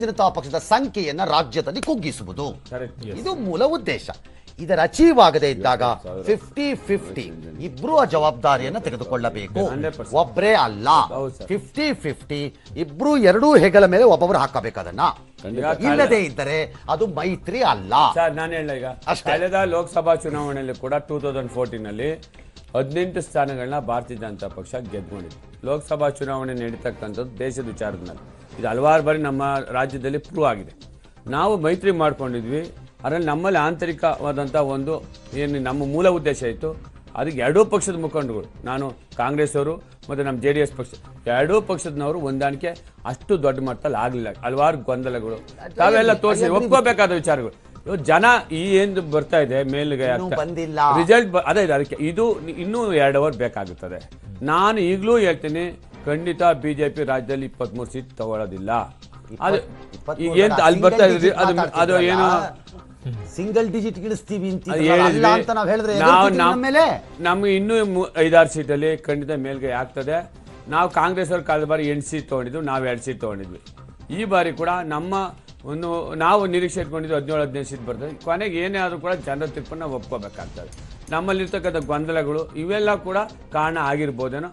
ಜನತಾ ಪಕ್ಷದ ಸಂಖ್ಯೆಯನ್ನ ರಾಜ್ಯದಲ್ಲಿ ಕುಗ್ಗಿಸುವುದು ಇದು ಮೂಲ ಉದ್ದೇಶ ಇದರ ಅಚೀವ್ ಆಗದೆ ಇದ್ದಾಗ ಫಿಫ್ಟಿ ಫಿಫ್ಟಿ ಇಬ್ರು ಆ ಜವಾಬ್ದಾರಿಯನ್ನ ತೆಗೆದುಕೊಳ್ಳಬೇಕು 100%. ಒಬ್ರೇ ಅಲ್ಲ. ಫಿಫ್ಟಿ ಫಿಫ್ಟಿ ಇಬ್ರು ಎರಡೂ ಹೆಗಲ ಮೇಲೆ ಒಬ್ಬೊಬ್ರು ಹಾಕಬೇಕು ಅದನ್ನ ಖಂಡಿತ. ಇಲ್ಲದೆ ಇದ್ದರೆ ಅದು ಮೈತ್ರಿ ಅಲ್ಲ ಸರ್ ನಾನು ಹೇಳ ಈಗ. ಕಳೆದ ಲೋಕಸಭಾ ಚುನಾವಣೆಯಲ್ಲಿ ಕೂಡ ಟೂ ತೌಸಂಡ್ ಫೋರ್ಟೀನ್ ಅಲ್ಲಿ ಹದಿನೆಂಟು ಸ್ಥಾನಗಳನ್ನ ಭಾರತೀಯ ಜನತಾ ಪಕ್ಷ ಗೆದ್ಕೊಂಡಿದೆ. ಲೋಕಸಭಾ ಚುನಾವಣೆ ನಡೀತಕ್ಕಂಥದ್ದು ದೇಶದ ವಿಚಾರದಲ್ಲಿ ಇದು ಹಲವಾರು ಬಾರಿ ನಮ್ಮ ರಾಜ್ಯದಲ್ಲಿ ಪ್ರೂವ್ ಆಗಿದೆ. ನಾವು ಮೈತ್ರಿ ಮಾಡ್ಕೊಂಡಿದ್ವಿ. ಅದರಲ್ಲಿ ನಮ್ಮಲ್ಲಿ ಆಂತರಿಕವಾದಂಥ ಒಂದು ಏನು ನಮ್ಮ ಮೂಲ ಉದ್ದೇಶ ಇತ್ತು. ಅದಕ್ಕೆ ಎರಡೂ ಪಕ್ಷದ ಮುಖಂಡಗಳು ನಾನು ಕಾಂಗ್ರೆಸ್ ಅವರು ಮತ್ತು ನಮ್ಮ ಜೆ ಡಿ ಎಸ್ ಪಕ್ಷ ಎರಡೂ ಪಕ್ಷದನವರು ಹೊಂದಾಣಿಕೆ ಅಷ್ಟು ದೊಡ್ಡ ಮಟ್ಟದಲ್ಲಿ ಆಗಲಿಲ್ಲ. ಹಲವಾರು ಗೊಂದಲಗಳು. ತಾವೆಲ್ಲ ತೋರಿಸಿ ಒಪ್ಕೋಬೇಕಾದ ವಿಚಾರಗಳು. ಜನ ಈ ಏನು ಬರ್ತಾ ಇದೆ ಮೇಲ್ಗೆ ಬಂದಿಲ್ಲ. ರಿಸಲ್ಟ್ ಅದೇ ಅದಕ್ಕೆ ಇದು ಇನ್ನೂ ಎರಡು ಅವರ್ ಬೇಕಾಗುತ್ತದೆ. ನಾನು ಈಗಲೂ ಹೇಳ್ತೀನಿ ಖಂಡಿತ ಬಿಜೆಪಿ ರಾಜ್ಯದಲ್ಲಿ ಇಪ್ಪತ್ಮೂರು ಸೀಟ್ ತಗೊಳ್ಳೋದಿಲ್ಲ. ಅದು ಏನ್ ಅಲ್ಲಿ ಬರ್ತಾ ಇದ್ರಿ ಅದು ಅದು ಏನು ಸಿಂಗಲ್ ಡಿಜಿಟ್ ಇಳಿಸ್ತೀವಿ ಅಂತ ನಾವು ಹೇಳಿದ್ರೆ ನಮ್ಗೆ ಇನ್ನೂ ಐದಾರು ಸೀಟಲ್ಲಿ ಖಂಡಿತ ಮೇಲ್ಗೈ ಆಗ್ತದೆ. ನಾವು ಕಾಂಗ್ರೆಸ್ ಅವ್ರ ಕಳೆದ ಬಾರಿ ಎಂಟು ಸೀಟ್ ತೊಗೊಂಡಿದ್ವಿ ನಾವು ಎರಡು ಸೀಟ್ ತಗೊಂಡಿದ್ವಿ. ಈ ಬಾರಿ ಕೂಡ ನಮ್ಮ ಒಂದು ನಾವು ನಿರೀಕ್ಷೆ ಇಟ್ಕೊಂಡಿದ್ದು ಹದಿನೇಳು, ಹದಿನೈದು ಸೀಟ್ ಬರ್ತದೆ. ಕೊನೆಗೆ ಏನೇ ಆದರೂ ಕೂಡ ಜನರ ತೀರ್ಪನ್ನು ಒಪ್ಕೋಬೇಕಾಗ್ತದೆ. ನಮ್ಮಲ್ಲಿರ್ತಕ್ಕಂಥ ಗೊಂದಲಗಳು ಇವೆಲ್ಲ ಕೂಡ ಕಾರಣ ಆಗಿರ್ಬೋದೇನೋ.